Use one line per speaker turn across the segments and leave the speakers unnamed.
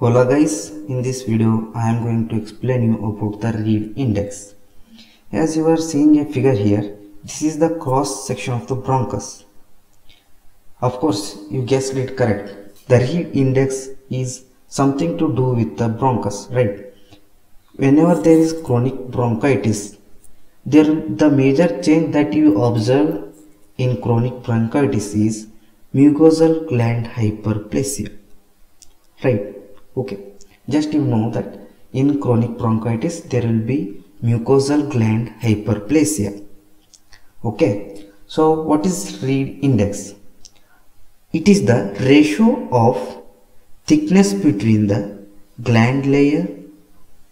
Hola guys, in this video I am going to explain you about the Reid index. As you are seeing a figure here, this is the cross section of the bronchus. Of course, you guessed it correct. The Reid index is something to do with the bronchus, right? Whenever there is chronic bronchitis, there the major change that you observe in chronic bronchitis is mucosal gland hyperplasia. Right? Okay. Just you know that in chronic bronchitis there will be mucosal gland hyperplasia. Okay. So what is Reid index? It is the ratio of thickness between the gland layer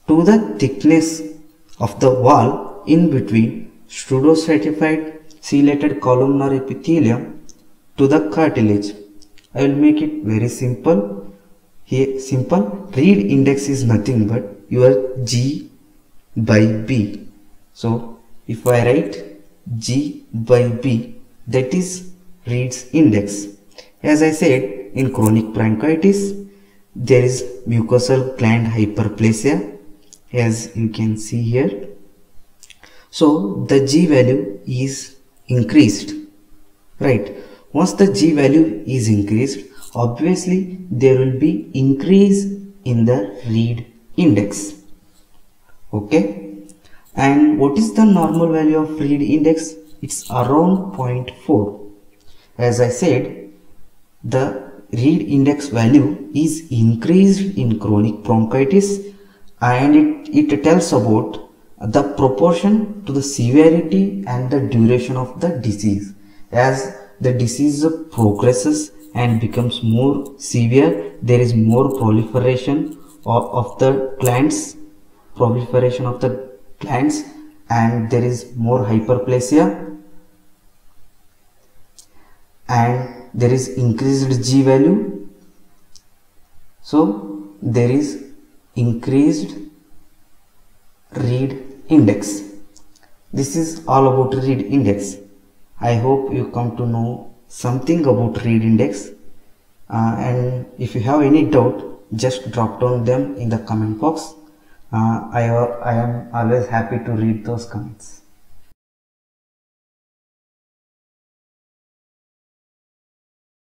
to the thickness of the wall in between pseudostratified ciliated columnar epithelium to the cartilage. I will make it very simple. Here simple Reid index is nothing but your G by B. So if I write G by B that is Reid's index. As I said in chronic bronchitis there is mucosal gland hyperplasia as you can see here. So the G value is increased right once the G value is increased obviously there will be increase in the Reid index. Okay? And what is the normal value of Reid index? It's around 0.4 as I said the Reid index value is increased in chronic bronchitis and it, it tells about the proportion to the severity and the duration of the disease. As the disease progresses and becomes more severe. There is more proliferation of, of the glands proliferation of the glands and there is more hyperplasia. And there is increased G value. So there is increased Reid index. This is all about Reid index. I hope you come to know something about Reid index uh, and if you have any doubt just drop down them in the comment box. Uh, I, I am always happy to read those comments